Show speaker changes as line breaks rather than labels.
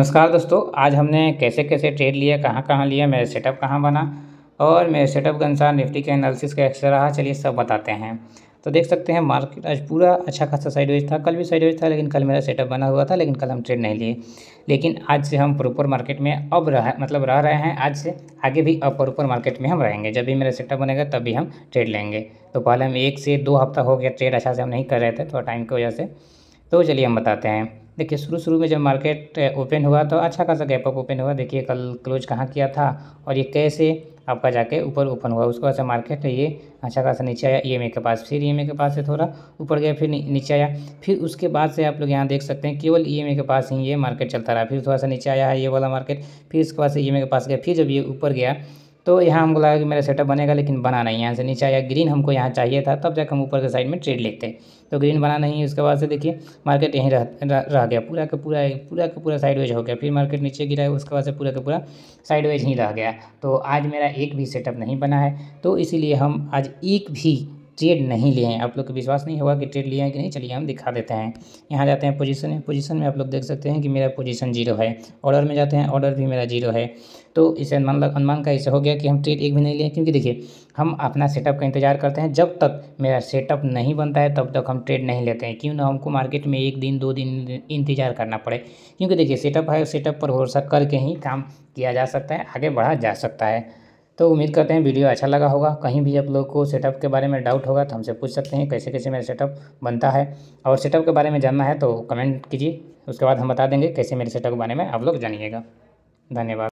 नमस्कार दोस्तों, आज हमने कैसे कैसे ट्रेड लिया, कहाँ कहाँ लिया, मेरा सेटअप कहाँ बना और मेरे सेटअप के अनुसार निफ्टी के एनालिसिस कैसे रहा, चलिए सब बताते हैं। तो देख सकते हैं मार्केट आज पूरा अच्छा खासा साइडवेज था, कल भी साइडवेज था, लेकिन कल मेरा सेटअप बना हुआ था, लेकिन कल हम ट्रेड नहीं लिए। लेकिन आज से हम प्रॉपर मार्केट में अब रह मतलब रह रहे हैं, आज से आगे भी अब प्रॉपर मार्केट में हम रहेंगे। जब भी मेरा सेटअप बनेगा, तब भी हम ट्रेड लेंगे। तो पहले हम एक से दो हफ़्ता हो गया ट्रेड अच्छा से हम नहीं कर रहे थे, थोड़ा टाइम की वजह से। तो चलिए हम बताते हैं। देखिए शुरू शुरू में जब मार्केट ओपन हुआ तो अच्छा खासा गैप अप ओपन हुआ। देखिए, कल क्लोज कहाँ किया था और ये कैसे आपका जाके ऊपर ओपन हुआ। उसके बाद से मार्केट ये अच्छा खासा नीचे आया ईएमए के पास, फिर ई के पास से थोड़ा ऊपर गया, फिर नीचे आया। फिर उसके बाद से आप लोग यहाँ देख सकते हैं, केवल ई के पास ही ये मार्केट चलता रहा। फिर थोड़ा सा नीचे आया है ये वाला मार्केट, फिर उसके बाद से ई के पास गया, फिर जब ये ऊपर गया तो यहाँ हमको लगा कि मेरा सेटअप बनेगा लेकिन बना नहीं यहाँ से नीचे आया ग्रीन हमको यहाँ चाहिए था तब जाकर हम ऊपर के साइड में ट्रेड लेते। हैं तो ग्रीन बना नहीं उसके बाद से देखिए मार्केट यहीं रह, रह गया। पूरा का पूरा पूरा का पूरा साइडवेज हो गया। फिर मार्केट नीचे गिरा उसके बाद से पूरा का पूरा साइडवेज ही रह गया। तो आज मेरा एक भी सेटअप नहीं बना है। तो इसीलिए हम आज एक भी ट्रेड नहीं लिए हैं। आप लोग को विश्वास नहीं होगा कि ट्रेड लिए हैं कि नहीं। चलिए हम दिखा देते हैं। यहाँ जाते हैं पोजीशन में। पोजीशन में आप लोग देख सकते हैं कि मेरा पोजीशन ज़ीरो है। ऑर्डर में जाते हैं। ऑर्डर भी मेरा ज़ीरो है। तो इसे अनुमान अनुमान का ऐसे हो गया कि हम ट्रेड एक भी नहीं लिए। क्योंकि देखिए, हम अपना सेटअप का इंतज़ार करते हैं। जब तक मेरा सेटअप नहीं बनता है, तब तक हम ट्रेड नहीं लेते हैं। क्यों ना हमको मार्केट में एक दिन, दो दिन इंतज़ार करना पड़े। क्योंकि देखिए सेटअप है सेटअप पर भरोसा करके ही काम किया जा सकता है, आगे बढ़ा जा सकता है। तो उम्मीद करते हैं वीडियो अच्छा लगा होगा। कहीं भी आप लोग को सेटअप के बारे में डाउट होगा तो हमसे पूछ सकते हैं कैसे कैसे मेरा सेटअप बनता है। और सेटअप के बारे में जानना है तो कमेंट कीजिए, उसके बाद हम बता देंगे कैसे मेरे सेटअप के बारे में आप लोग जानिएगा। धन्यवाद।